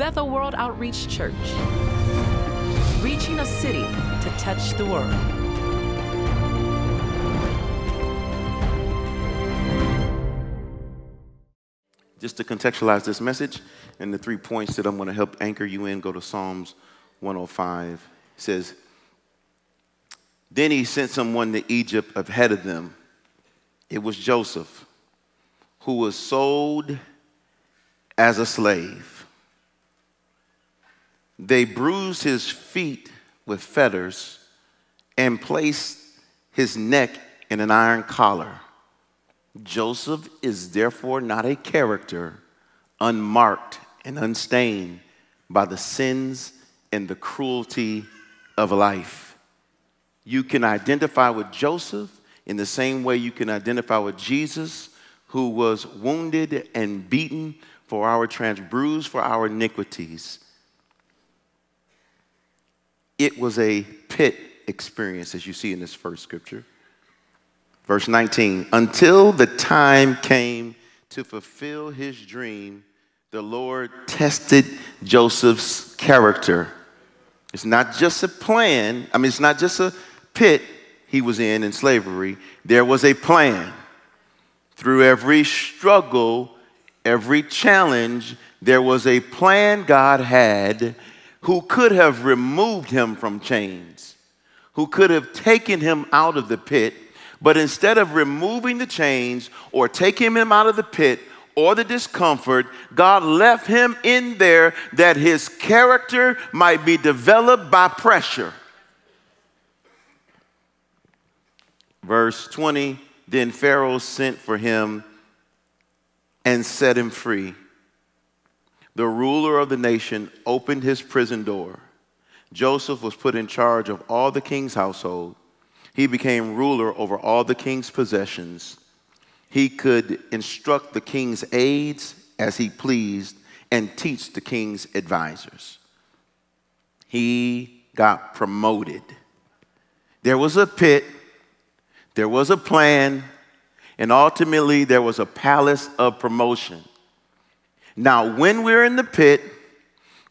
Bethel World Outreach Church, reaching a city to touch the world. Just to contextualize this message and the three points that I'm going to help anchor you in, go to Psalms 105. It says, Then he sent someone to Egypt ahead of them. It was Joseph, who was sold as a slave. They bruised his feet with fetters and placed his neck in an iron collar. Joseph is therefore not a character unmarked and unstained by the sins and the cruelty of life. You can identify with Joseph in the same way you can identify with Jesus, who was wounded and beaten for our trans, bruised for our iniquities. It was a pit experience, as you see in this first scripture. Verse 19, until the time came to fulfill his dream, the Lord tested Joseph's character. It's not just a plan, I mean, it's not just a pit he was in in slavery. There was a plan. Through every struggle, every challenge, there was a plan God had who could have removed him from chains, who could have taken him out of the pit but instead of removing the chains or taking him out of the pit or the discomfort, God left him in there that his character might be developed by pressure. Verse 20 Then Pharaoh sent for him and set him free. The ruler of the nation opened his prison door. Joseph was put in charge of all the king's household he became ruler over all the king's possessions. He could instruct the king's aides as he pleased and teach the king's advisors. He got promoted. There was a pit, there was a plan, and ultimately there was a palace of promotion. Now, when we're in the pit,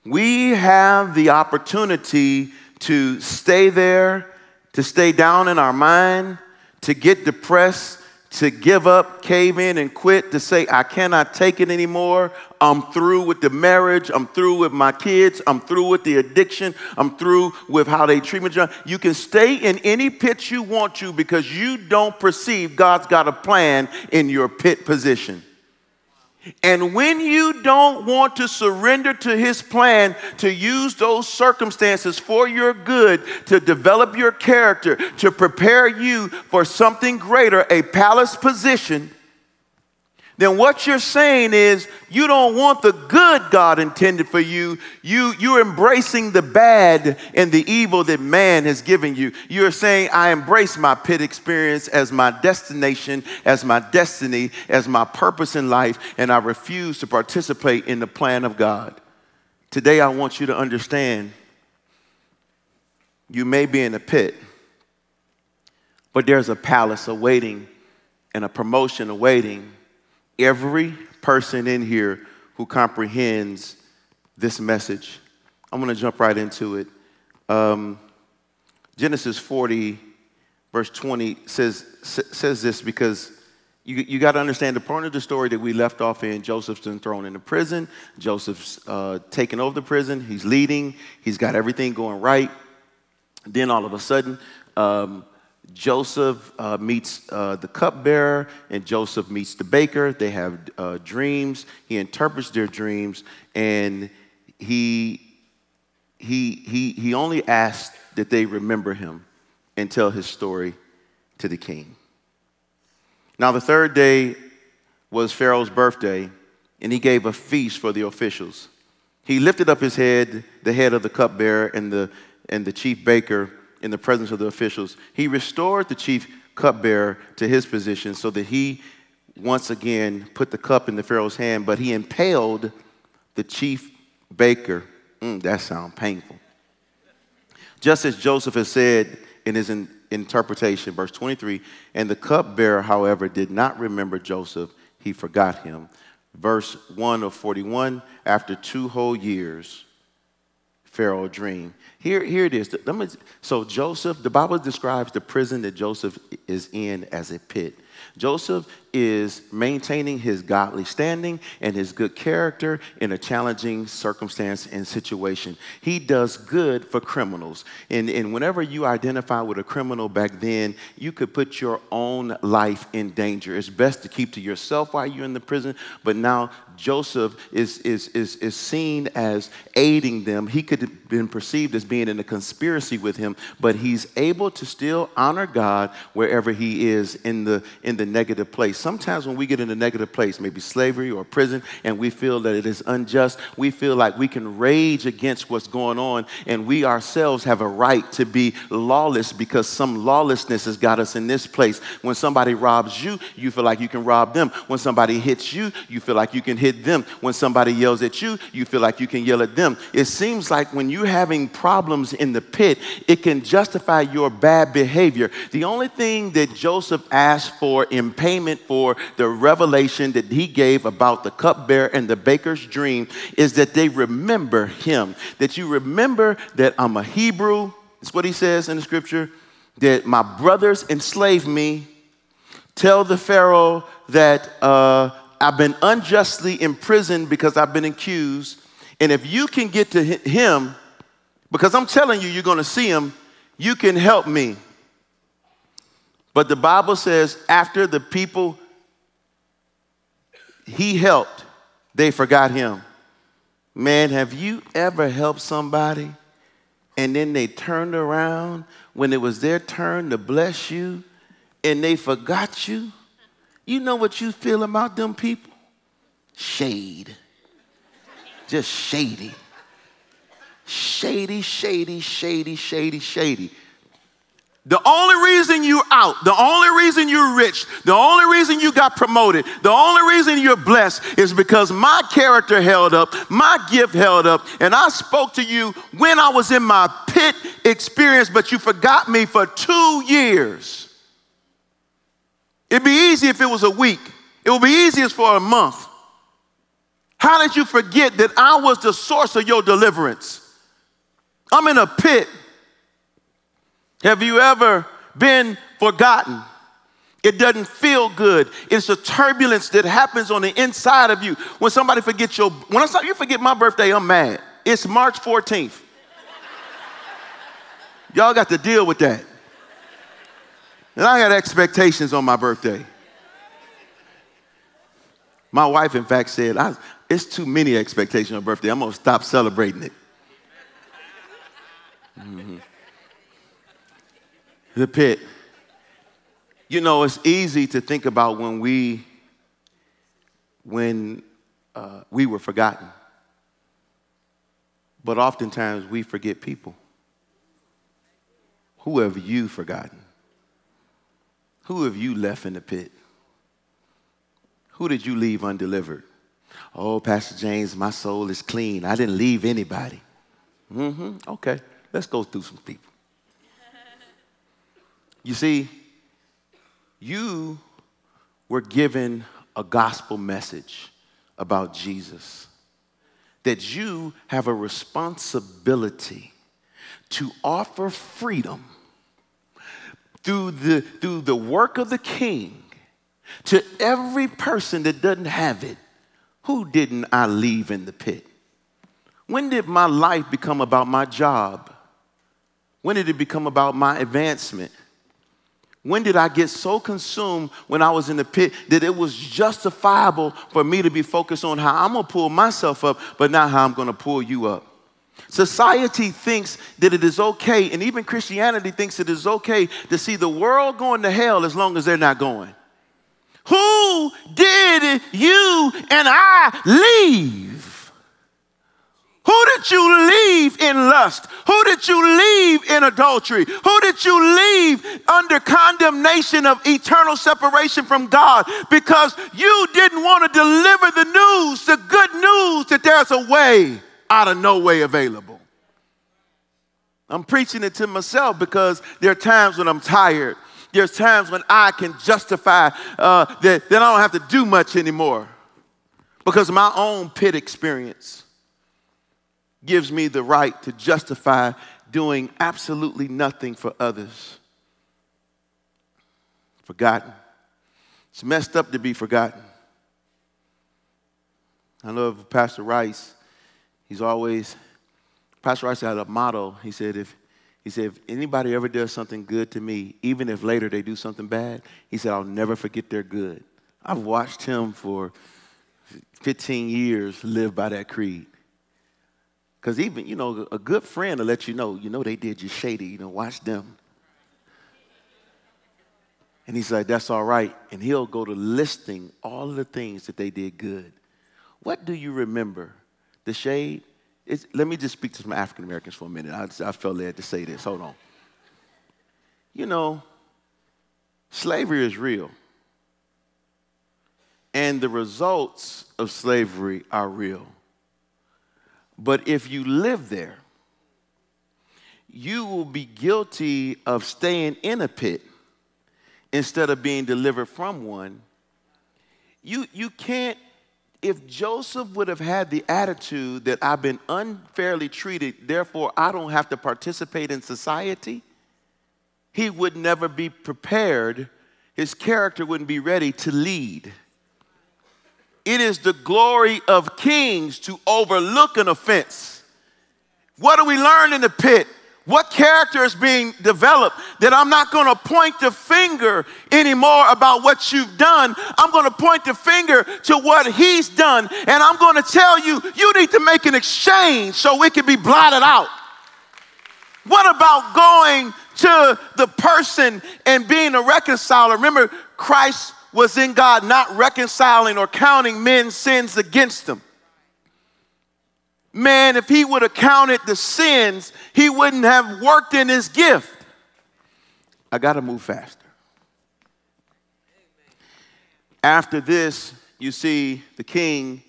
we have the opportunity to stay there to stay down in our mind, to get depressed, to give up, cave in, and quit, to say, I cannot take it anymore. I'm through with the marriage. I'm through with my kids. I'm through with the addiction. I'm through with how they treat me. You can stay in any pit you want to because you don't perceive God's got a plan in your pit position. And when you don't want to surrender to his plan to use those circumstances for your good, to develop your character, to prepare you for something greater, a palace position, then what you're saying is you don't want the good God intended for you. you. You're embracing the bad and the evil that man has given you. You're saying, I embrace my pit experience as my destination, as my destiny, as my purpose in life, and I refuse to participate in the plan of God. Today, I want you to understand you may be in a pit, but there's a palace awaiting and a promotion awaiting every person in here who comprehends this message. I'm going to jump right into it. Um, Genesis 40, verse 20 says, says this because you, you got to understand the part of the story that we left off in Joseph's been thrown into prison. Joseph's uh, taken over the prison. He's leading. He's got everything going right. Then all of a sudden, um, Joseph uh, meets uh, the cupbearer, and Joseph meets the baker. They have uh, dreams. He interprets their dreams, and he, he, he, he only asks that they remember him and tell his story to the king. Now, the third day was Pharaoh's birthday, and he gave a feast for the officials. He lifted up his head, the head of the cupbearer and the, and the chief baker in the presence of the officials. He restored the chief cupbearer to his position so that he once again put the cup in the Pharaoh's hand, but he impaled the chief baker. Mm, that sounds painful. Just as Joseph has said in his in interpretation, verse 23, and the cupbearer, however, did not remember Joseph, he forgot him. verse 1 of 41 after two whole years, Pharaoh dream. Here, here it is. So, Joseph, the Bible describes the prison that Joseph is in as a pit. Joseph is maintaining his godly standing and his good character in a challenging circumstance and situation. He does good for criminals. And, and whenever you identify with a criminal back then, you could put your own life in danger. It's best to keep to yourself while you're in the prison, but now Joseph is, is, is, is seen as aiding them. He could have been perceived as being in a conspiracy with him, but he's able to still honor God wherever he is in the, in the negative place. Sometimes when we get in a negative place, maybe slavery or prison, and we feel that it is unjust, we feel like we can rage against what's going on, and we ourselves have a right to be lawless because some lawlessness has got us in this place. When somebody robs you, you feel like you can rob them. When somebody hits you, you feel like you can hit hit them. When somebody yells at you, you feel like you can yell at them. It seems like when you're having problems in the pit, it can justify your bad behavior. The only thing that Joseph asked for in payment for the revelation that he gave about the cupbearer and the baker's dream is that they remember him. That you remember that I'm a Hebrew. That's what he says in the scripture. That my brothers enslaved me. Tell the Pharaoh that uh, I've been unjustly imprisoned because I've been accused. And if you can get to him, because I'm telling you, you're going to see him, you can help me. But the Bible says, after the people he helped, they forgot him. Man, have you ever helped somebody and then they turned around when it was their turn to bless you and they forgot you? You know what you feel about them people? Shade. Just shady. Shady, shady, shady, shady, shady. The only reason you're out, the only reason you're rich, the only reason you got promoted, the only reason you're blessed is because my character held up, my gift held up, and I spoke to you when I was in my pit experience, but you forgot me for two years. It'd be easy if it was a week. It would be easiest for a month. How did you forget that I was the source of your deliverance? I'm in a pit. Have you ever been forgotten? It doesn't feel good. It's a turbulence that happens on the inside of you. When somebody forgets your, when I, you forget my birthday, I'm mad. It's March 14th. Y'all got to deal with that. And I had expectations on my birthday. My wife, in fact, said, It's too many expectations on birthday. I'm going to stop celebrating it. Mm-hmm. The pit. You know, it's easy to think about when we when uh, we were forgotten. But oftentimes we forget people. Who have you forgotten? Who have you left in the pit? Who did you leave undelivered? Oh, Pastor James, my soul is clean. I didn't leave anybody. Mm-hmm. Okay, let's go through some people. You see, you were given a gospel message about Jesus, that you have a responsibility to offer freedom through the, through the work of the king to every person that doesn't have it. Who didn't I leave in the pit? When did my life become about my job? When did it become about my advancement? When did I get so consumed when I was in the pit that it was justifiable for me to be focused on how I'm gonna pull myself up, but not how I'm gonna pull you up? Society thinks that it is okay, and even Christianity thinks it is okay to see the world going to hell as long as they're not going. Who did you and I leave? Who did you leave in lust? Who did you leave in adultery? Who did you leave under condemnation of eternal separation from God because you didn't want to deliver the news, the good news that there's a way? Out of no way available. I'm preaching it to myself because there are times when I'm tired. There's times when I can justify uh, that, that I don't have to do much anymore. Because my own pit experience gives me the right to justify doing absolutely nothing for others. Forgotten. It's messed up to be forgotten. I love Pastor Rice. He's always, Pastor Rice had a motto. He said, if he said, if anybody ever does something good to me, even if later they do something bad, he said, I'll never forget their good. I've watched him for 15 years live by that creed. Because even, you know, a good friend will let you know, you know, they did you shady, you know, watch them. And he's like, that's all right. And he'll go to listing all the things that they did good. What do you remember? The shade? It's, let me just speak to some African Americans for a minute. I, I felt led to say this. Hold on. You know, slavery is real. And the results of slavery are real. But if you live there, you will be guilty of staying in a pit instead of being delivered from one. You, you can't, if Joseph would have had the attitude that I've been unfairly treated, therefore I don't have to participate in society, he would never be prepared. His character wouldn't be ready to lead. It is the glory of kings to overlook an offense. What do we learn in the pit? What character is being developed that I'm not going to point the finger anymore about what you've done. I'm going to point the finger to what he's done. And I'm going to tell you, you need to make an exchange so it can be blotted out. What about going to the person and being a reconciler? Remember, Christ was in God not reconciling or counting men's sins against them. Man, if he would have counted the sins, he wouldn't have worked in his gift. I got to move faster. After this, you see the king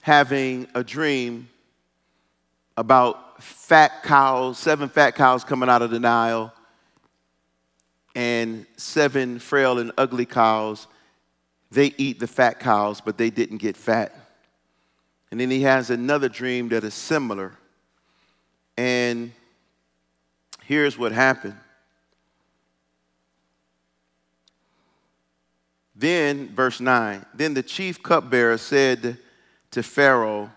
having a dream about fat cows, seven fat cows coming out of the Nile and seven frail and ugly cows. They eat the fat cows, but they didn't get fat. And then he has another dream that is similar. And here's what happened. Then, verse 9, then the chief cupbearer said to Pharaoh,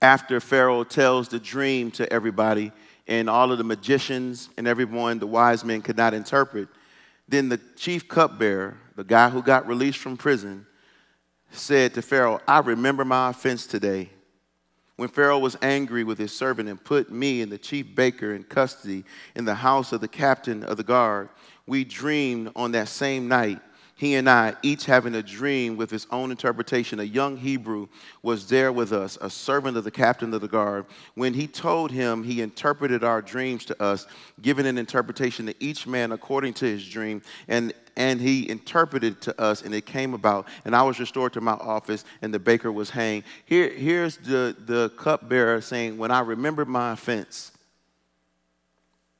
after Pharaoh tells the dream to everybody, and all of the magicians and everyone, the wise men could not interpret, then the chief cupbearer, the guy who got released from prison, said to Pharaoh, I remember my offense today. When Pharaoh was angry with his servant and put me and the chief baker in custody in the house of the captain of the guard, we dreamed on that same night he and I, each having a dream with his own interpretation. A young Hebrew was there with us, a servant of the captain of the guard. When he told him, he interpreted our dreams to us, giving an interpretation to each man according to his dream. And and he interpreted to us, and it came about. And I was restored to my office, and the baker was hanged. Here, here's the, the cupbearer saying, When I remember my offense,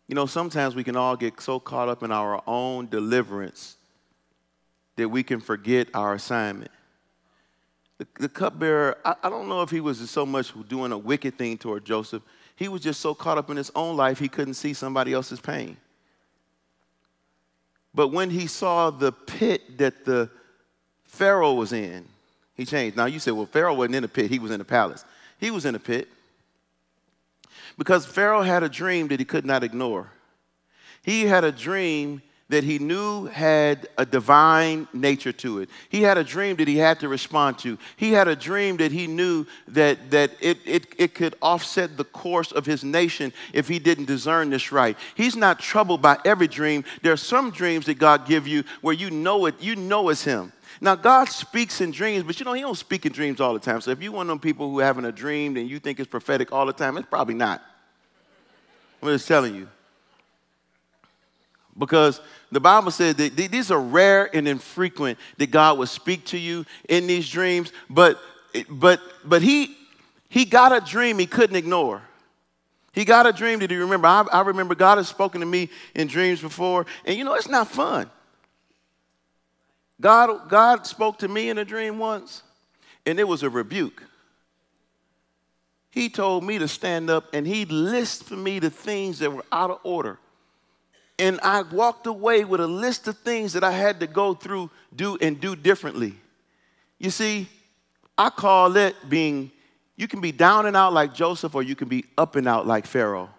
you know, sometimes we can all get so caught up in our own deliverance that we can forget our assignment. The, the cupbearer, I, I don't know if he was so much doing a wicked thing toward Joseph. He was just so caught up in his own life, he couldn't see somebody else's pain. But when he saw the pit that the Pharaoh was in, he changed. Now you say, well, Pharaoh wasn't in the pit, he was in the palace. He was in the pit because Pharaoh had a dream that he could not ignore. He had a dream that he knew had a divine nature to it. He had a dream that he had to respond to. He had a dream that he knew that, that it, it, it could offset the course of his nation if he didn't discern this right. He's not troubled by every dream. There are some dreams that God give you where you know it, you know it's him. Now, God speaks in dreams, but you know, He don't speak in dreams all the time. So if you're one of them people who having a dream and you think it's prophetic all the time, it's probably not. I'm just telling you. Because the Bible said that these are rare and infrequent that God would speak to you in these dreams, but but but he he got a dream he couldn't ignore. He got a dream that he remember. I, I remember God has spoken to me in dreams before, and you know it's not fun. God God spoke to me in a dream once, and it was a rebuke. He told me to stand up and he listed for me the things that were out of order. And I walked away with a list of things that I had to go through, do, and do differently. You see, I call it being, you can be down and out like Joseph, or you can be up and out like Pharaoh.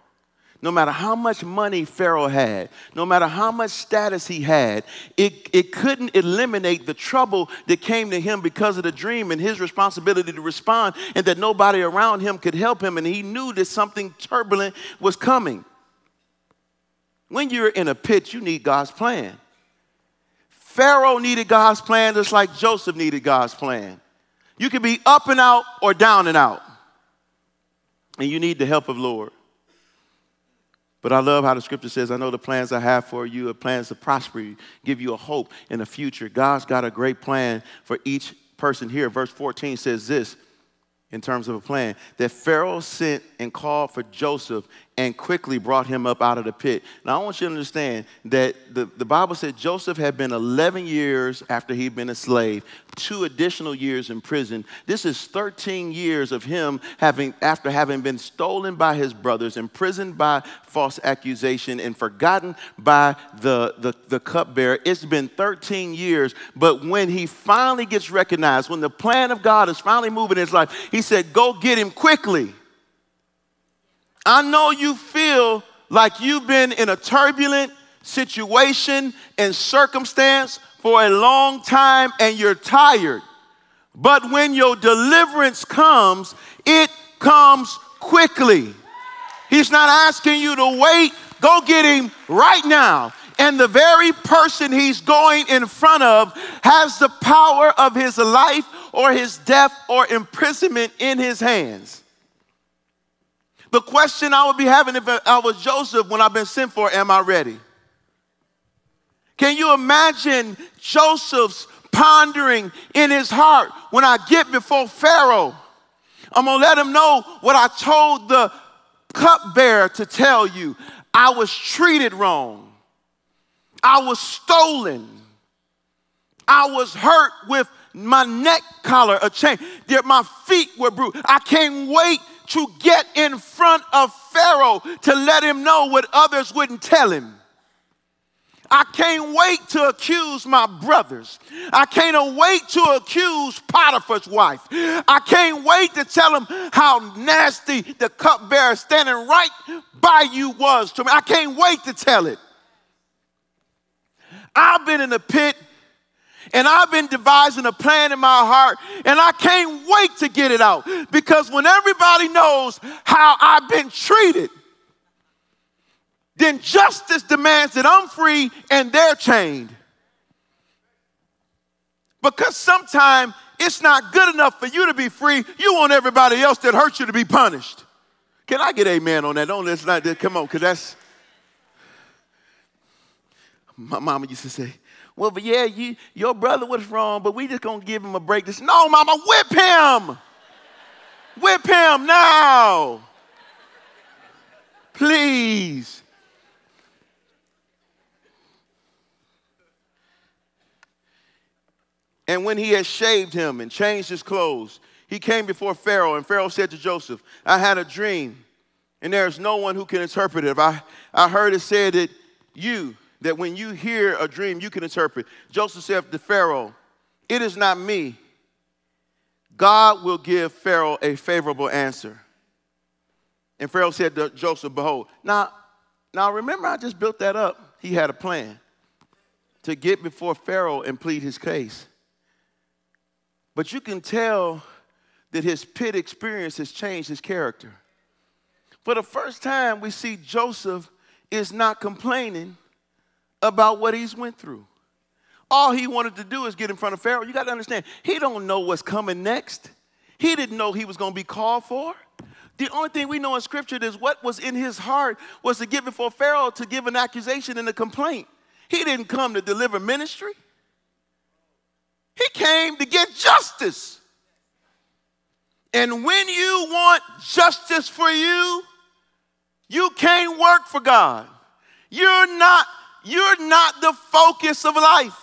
No matter how much money Pharaoh had, no matter how much status he had, it, it couldn't eliminate the trouble that came to him because of the dream and his responsibility to respond, and that nobody around him could help him. And he knew that something turbulent was coming. When you're in a pit, you need God's plan. Pharaoh needed God's plan just like Joseph needed God's plan. You can be up and out or down and out. And you need the help of Lord. But I love how the scripture says, I know the plans I have for you are plans to prosper you, give you a hope in the future. God's got a great plan for each person here. Verse 14 says this in terms of a plan that Pharaoh sent and called for Joseph and quickly brought him up out of the pit. Now, I want you to understand that the, the Bible said Joseph had been 11 years after he'd been a slave, two additional years in prison. This is 13 years of him having, after having been stolen by his brothers, imprisoned by false accusation, and forgotten by the, the, the cupbearer. It's been 13 years, but when he finally gets recognized, when the plan of God is finally moving in his life, he said, Go get him quickly. I know you feel like you've been in a turbulent situation and circumstance for a long time and you're tired. But when your deliverance comes, it comes quickly. He's not asking you to wait. Go get him right now. And the very person he's going in front of has the power of his life or his death or imprisonment in his hands. The question I would be having if I was Joseph when I've been sent for, am I ready? Can you imagine Joseph's pondering in his heart when I get before Pharaoh? I'm gonna let him know what I told the cupbearer to tell you. I was treated wrong. I was stolen. I was hurt with my neck collar, a chain. My feet were bruised. I can't wait to get in front of Pharaoh to let him know what others wouldn't tell him. I can't wait to accuse my brothers. I can't wait to accuse Potiphar's wife. I can't wait to tell him how nasty the cupbearer standing right by you was to me. I can't wait to tell it. I've been in the pit and I've been devising a plan in my heart, and I can't wait to get it out because when everybody knows how I've been treated, then justice demands that I'm free and they're chained. Because sometimes it's not good enough for you to be free, you want everybody else that hurt you to be punished. Can I get amen on that? Don't let's not come on, because that's my mama used to say, well, but yeah, you, your brother was wrong, but we just gonna give him a break. This, no, mama, whip him. whip him now. Please. And when he had shaved him and changed his clothes, he came before Pharaoh, and Pharaoh said to Joseph, I had a dream, and there is no one who can interpret it. I, I heard it said that you, that when you hear a dream, you can interpret. Joseph said to Pharaoh, It is not me. God will give Pharaoh a favorable answer. And Pharaoh said to Joseph, Behold, now, now remember, I just built that up. He had a plan to get before Pharaoh and plead his case. But you can tell that his pit experience has changed his character. For the first time, we see Joseph is not complaining, about what he's went through. All he wanted to do is get in front of Pharaoh. You got to understand, he don't know what's coming next. He didn't know he was going to be called for. The only thing we know in scripture is what was in his heart was to get before Pharaoh to give an accusation and a complaint. He didn't come to deliver ministry. He came to get justice. And when you want justice for you, you can't work for God. You're not you're not the focus of life.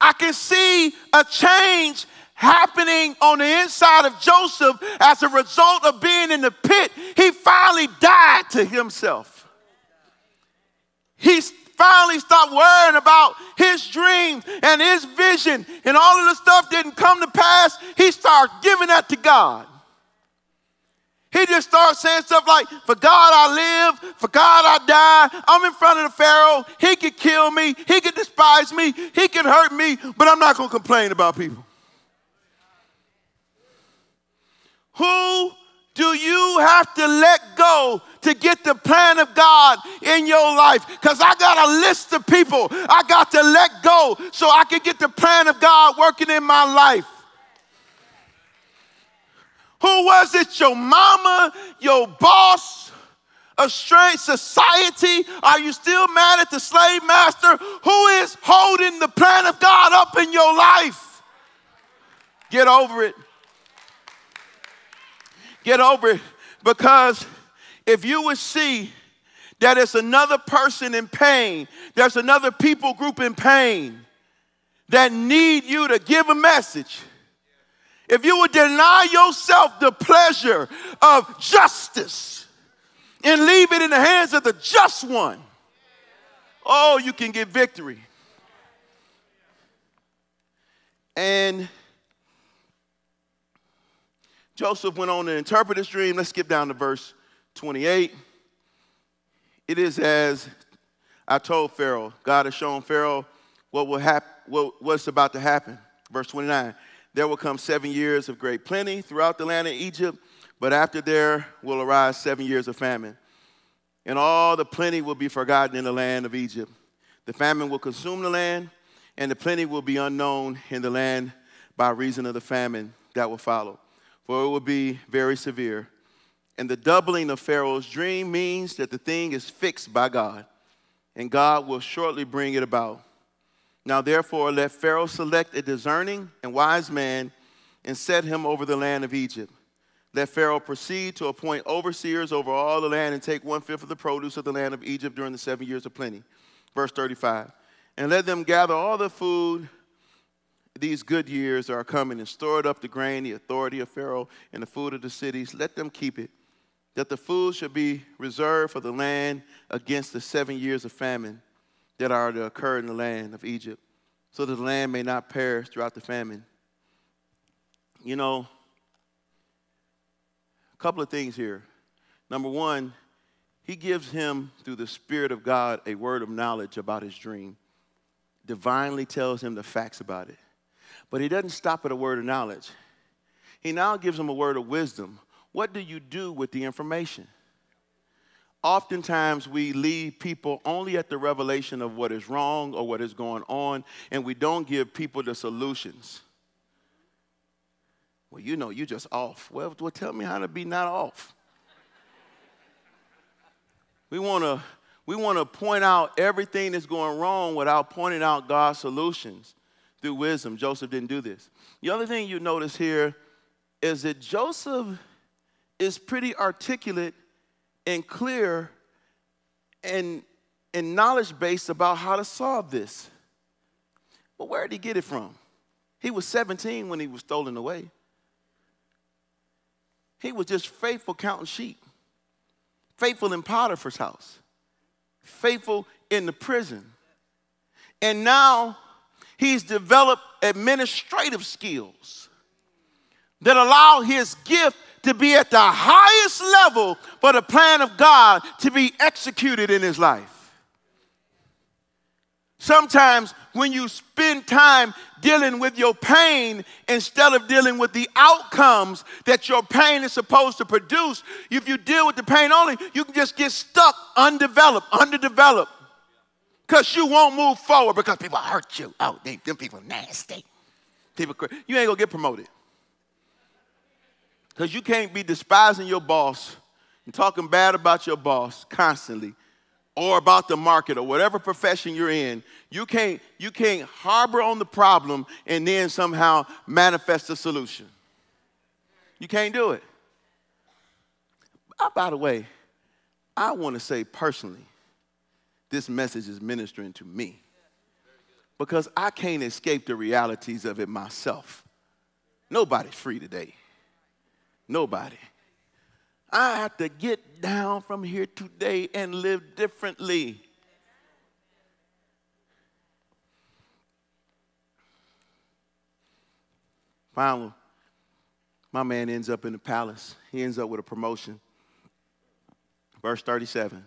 I can see a change happening on the inside of Joseph as a result of being in the pit. He finally died to himself. He finally stopped worrying about his dreams and his vision, and all of the stuff didn't come to pass. He started giving that to God. He just starts saying stuff like, For God I live, for God I die. I'm in front of the Pharaoh. He could kill me, he could despise me, he could hurt me, but I'm not going to complain about people. Who do you have to let go to get the plan of God in your life? Because I got a list of people I got to let go so I can get the plan of God working in my life. Who was it? Your mama, your boss, a strange society? Are you still mad at the slave master? Who is holding the plan of God up in your life? Get over it. Get over it because if you would see that it's another person in pain, there's another people group in pain that need you to give a message if you would deny yourself the pleasure of justice and leave it in the hands of the just one, oh, you can get victory. And Joseph went on to interpret his dream. Let's skip down to verse 28. It is as I told Pharaoh, God has shown Pharaoh what will happen, what, what's about to happen. Verse 29 there will come seven years of great plenty throughout the land of Egypt, but after there will arise seven years of famine. And all the plenty will be forgotten in the land of Egypt. The famine will consume the land, and the plenty will be unknown in the land by reason of the famine that will follow. For it will be very severe. And the doubling of Pharaoh's dream means that the thing is fixed by God, and God will shortly bring it about. Now, therefore, let Pharaoh select a discerning and wise man and set him over the land of Egypt. Let Pharaoh proceed to appoint overseers over all the land and take one fifth of the produce of the land of Egypt during the seven years of plenty. Verse 35. And let them gather all the food these good years are coming and store it up the grain, the authority of Pharaoh, and the food of the cities. Let them keep it, that the food should be reserved for the land against the seven years of famine that are to occur in the land of Egypt, so that the land may not perish throughout the famine. You know, a couple of things here. Number one, he gives him, through the Spirit of God, a word of knowledge about his dream, divinely tells him the facts about it. But he doesn't stop at a word of knowledge. He now gives him a word of wisdom. What do you do with the information? Oftentimes we leave people only at the revelation of what is wrong or what is going on, and we don't give people the solutions. Well, you know, you're just off. Well, well tell me how to be not off. we want to we want to point out everything that's going wrong without pointing out God's solutions through wisdom. Joseph didn't do this. The other thing you notice here is that Joseph is pretty articulate and clear and, and knowledge based about how to solve this. But where did he get it from? He was 17 when he was stolen away. He was just faithful counting sheep, faithful in Potiphar's house, faithful in the prison. And now he's developed administrative skills that allow his gift to be at the highest level for the plan of God to be executed in his life. Sometimes when you spend time dealing with your pain instead of dealing with the outcomes that your pain is supposed to produce, if you deal with the pain only, you can just get stuck, undeveloped, underdeveloped. Because you won't move forward because people hurt you. Oh, they, them people nasty. People, you ain't gonna get promoted. Because you can't be despising your boss and talking bad about your boss constantly or about the market or whatever profession you're in. You can't, you can't harbor on the problem and then somehow manifest a solution. You can't do it. Oh, by the way, I want to say personally, this message is ministering to me. because I can't escape the realities of it myself. Nobody's free today. Nobody. I have to get down from here today and live differently. Finally, my man ends up in the palace. He ends up with a promotion. Verse 37.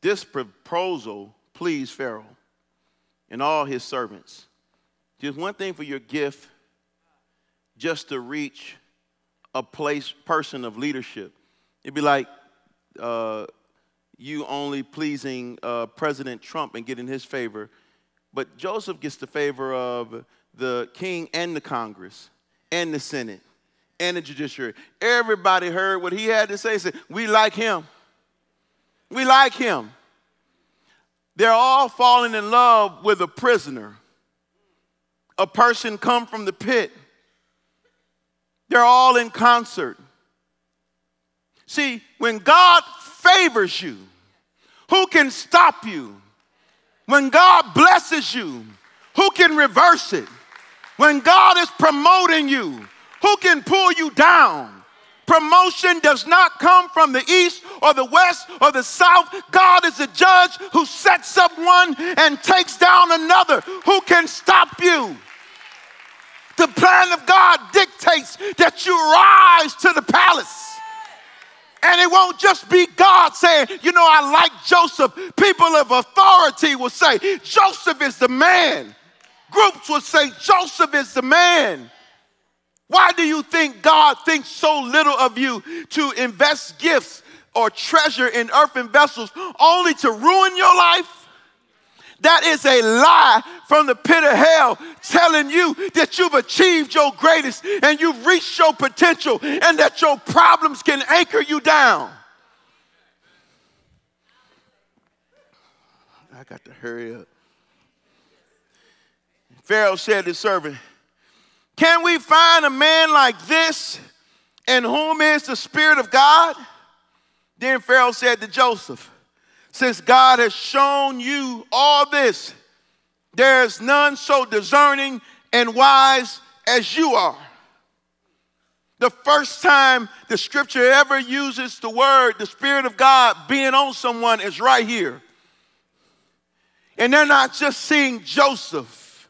This proposal pleased Pharaoh and all his servants. Just one thing for your gift, just to reach a place, person of leadership. It'd be like uh, you only pleasing uh, President Trump and getting his favor, but Joseph gets the favor of the king and the Congress and the Senate and the judiciary. Everybody heard what he had to say. Said, "We like him. We like him." They're all falling in love with a prisoner, a person come from the pit they're all in concert. See, when God favors you, who can stop you? When God blesses you, who can reverse it? When God is promoting you, who can pull you down? Promotion does not come from the east or the west or the south. God is a judge who sets up one and takes down another. Who can stop you? The plan of God dictates that you rise to the palace. And it won't just be God saying, you know, I like Joseph. People of authority will say, Joseph is the man. Groups will say, Joseph is the man. Why do you think God thinks so little of you to invest gifts or treasure in earthen vessels only to ruin your life? That is a lie from the pit of hell telling you that you've achieved your greatest and you've reached your potential and that your problems can anchor you down. I got to hurry up. Pharaoh said to his servant, Can we find a man like this in whom is the Spirit of God? Then Pharaoh said to Joseph, since God has shown you all this, there's none so discerning and wise as you are. The first time the scripture ever uses the word, the Spirit of God being on someone, is right here. And they're not just seeing Joseph,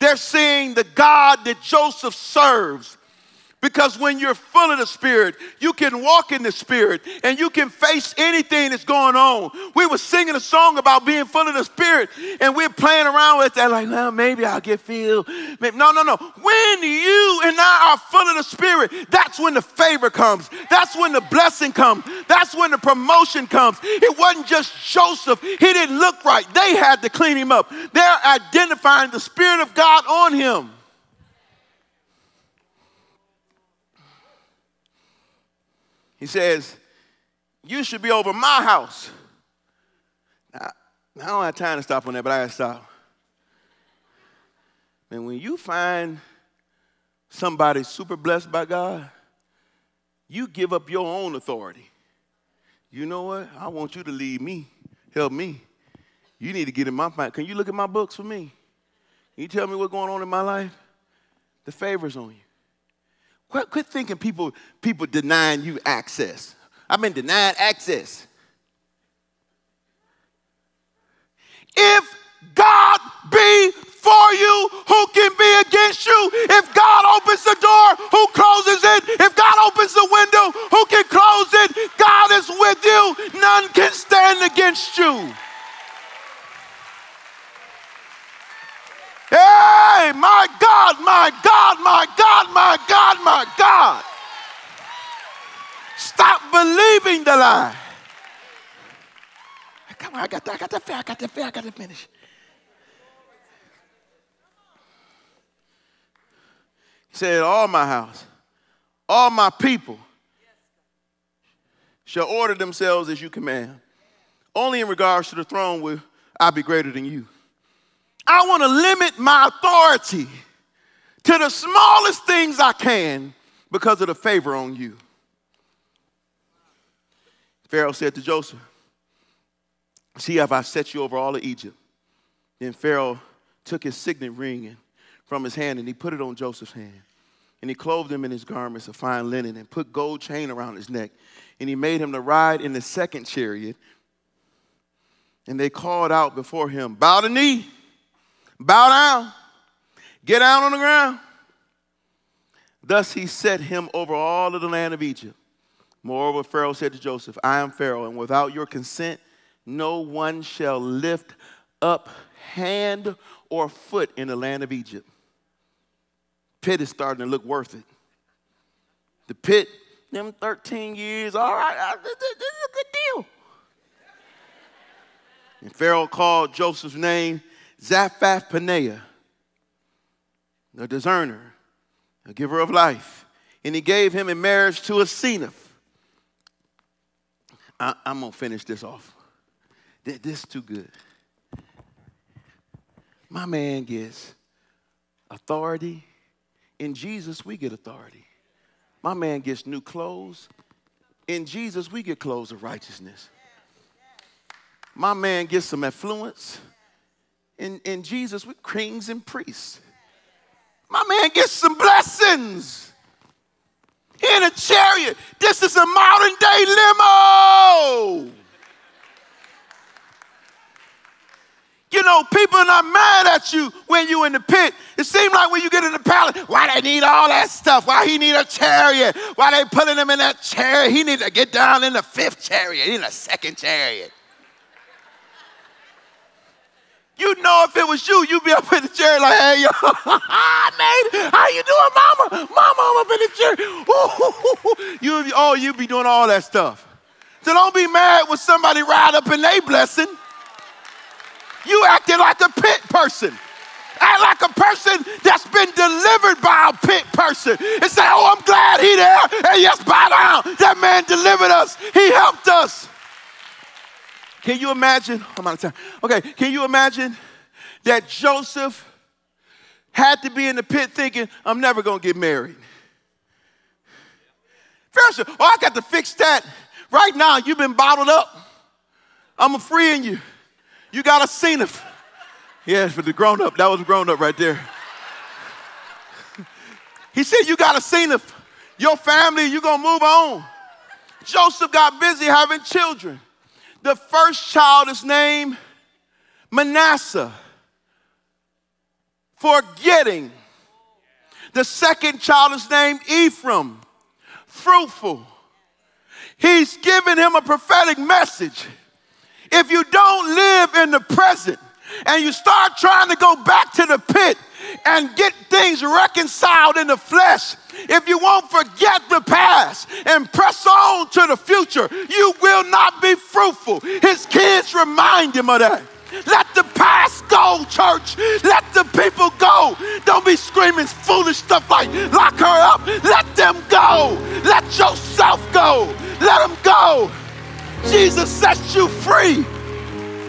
they're seeing the God that Joseph serves, because when you're full of the Spirit, you can walk in the Spirit and you can face anything that's going on. We were singing a song about being full of the Spirit and we're playing around with that, like, well, maybe I'll get filled. No, no, no. When you and I are full of the Spirit, that's when the favor comes. That's when the blessing comes. That's when the promotion comes. It wasn't just Joseph, he didn't look right. They had to clean him up. They're identifying the Spirit of God on him. He says, You should be over my house. Now, I don't have time to stop on that, but I gotta stop. And when you find somebody super blessed by God, you give up your own authority. You know what? I want you to lead me, help me. You need to get in my mind. Can you look at my books for me? Can you tell me what's going on in my life? The favor's on you. Quit, quit thinking people, people denying you access. I've been denied access. If God be for you, who can be against you? If God opens the door, who closes it? If God opens the window, who can close it? God is with you. None can stand against you. Hey, my God, my God, my God, my God, my God. Stop believing the lie. Come on, I got to, I got to, I got to, I got to finish. He said, All my house, all my people shall order themselves as you command. Only in regards to the throne will I be greater than you. I want to limit my authority to the smallest things I can because of the favor on you. Pharaoh said to Joseph, See, have I set you over all of Egypt? Then Pharaoh took his signet ring from his hand and he put it on Joseph's hand. And he clothed him in his garments of fine linen and put gold chain around his neck. And he made him to ride in the second chariot. And they called out before him, Bow the knee, bow down, get down on the ground. Thus he set him over all of the land of Egypt. Moreover, Pharaoh said to Joseph, I am Pharaoh, and without your consent, no one shall lift up hand or foot in the land of Egypt. Pit is starting to look worth it. The pit, them 13 years, all right, uh, this is a good deal. And Pharaoh called Joseph's name Zaphnath-Paaneah, the discerner, a giver of life. And he gave him in marriage to a Asenath. I, am going to finish this off. This is too good. My man gets authority. In Jesus, we get authority. My man gets new clothes. In Jesus, we get clothes of righteousness. My man gets some affluence. In, in Jesus, we kings and priests. My man gets some blessings. In a chariot. This is a modern day limo. You know, people are not mad at you when you in the pit. It seems like when you get in the palace, why they need all that stuff? Why he need a chariot? Why they putting him in that chariot? He need to get down in the fifth chariot, in the second chariot. You know if it was you, you'd be up in the chair like, hey, yo, ah, mate, how you doing, mama? Mama, I'm up in the chair. you be, oh, you'd be doing all that stuff. So don't be mad when somebody ride up in their blessing. You acting like a pit person. Act like a person that's been delivered by a pit person and say, oh, I'm glad he there. Hey, yes, bow down. That man delivered us. He helped us. Can you imagine? I'm out of time. Okay, can you imagine that Joseph had to be in the pit thinking, I'm never going to get married? First, oh, I got to fix that. Right now, you've been bottled up. I'm freeing you. You got Asenath. Yeah, for the grown up. That was grown up right there. he said, You got Asenath. Your family, you're going to move on. Joseph got busy having children. The first child is named Manasseh, forgetting. The second child is named Ephraim, fruitful. He's giving him a prophetic message. If you don't live in the present and you start trying to go back to the pit and get things reconciled in the flesh, if you won't forget the past and press on to the future, you will not be fruitful. His kids remind him of that. Let the past go, church. Let the people go. Don't be screaming foolish stuff like lock her up. Let them go. Let yourself go. Let them go. Jesus sets you free.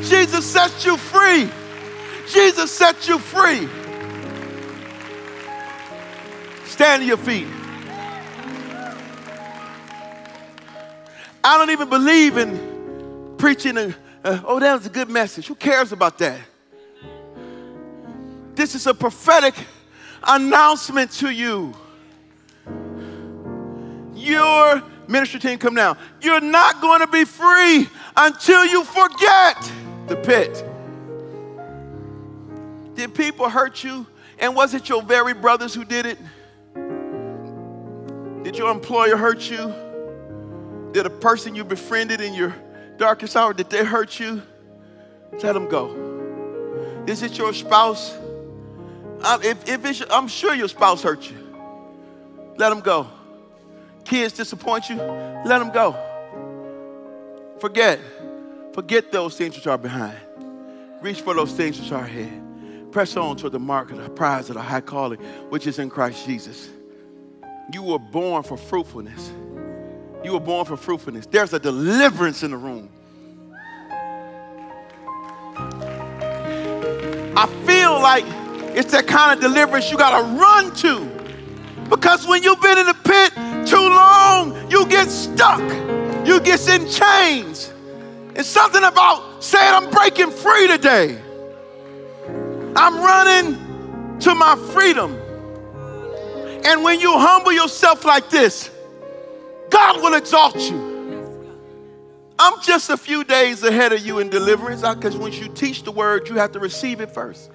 Jesus sets you free. Jesus sets you free. Stand to your feet. I don't even believe in preaching. A, uh, oh, that was a good message. Who cares about that? This is a prophetic announcement to you. Your ministry team, come now. You're not going to be free until you forget the pit. Did people hurt you? And was it your very brothers who did it? Did your employer hurt you? Did a person you befriended in your darkest hour, did they hurt you? Let them go. Is it your spouse? Um, if, if it's, I'm sure your spouse hurt you. Let them go. Kids disappoint you. Let them go. Forget. Forget those things which are behind. Reach for those things which are ahead. Press on toward the mark of the prize of the high calling, which is in Christ Jesus. You were born for fruitfulness. You were born for fruitfulness. There's a deliverance in the room. I feel like it's that kind of deliverance you got to run to. Because when you've been in the pit too long, you get stuck. You get in chains. It's something about saying, I'm breaking free today. I'm running to my freedom. And when you humble yourself like this, God will exalt you. I'm just a few days ahead of you in deliverance uh, because when you teach the word, you have to receive it first.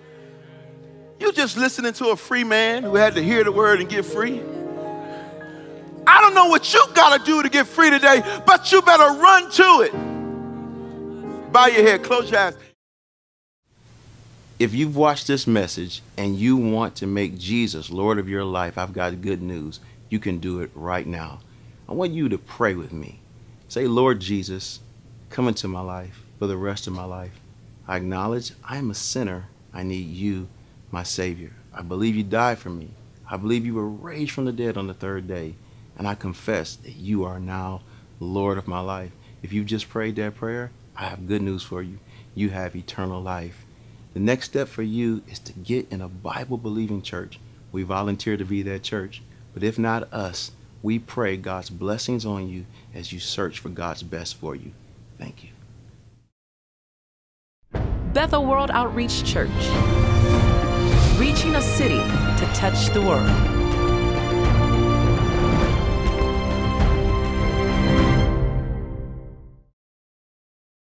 You're just listening to a free man who had to hear the word and get free. I don't know what you got to do to get free today, but you better run to it. Bow your head, close your eyes. If you've watched this message and you want to make Jesus Lord of your life, I've got good news. You can do it right now. I want you to pray with me. Say, Lord Jesus, come into my life for the rest of my life. I acknowledge I am a sinner. I need you, my Savior. I believe you died for me. I believe you were raised from the dead on the third day. And I confess that you are now Lord of my life. If you just prayed that prayer, I have good news for you. You have eternal life. The next step for you is to get in a Bible believing church. We volunteer to be that church. But if not us, we pray God's blessings on you as you search for God's best for you. Thank you. Bethel World Outreach Church, reaching a city to touch the world.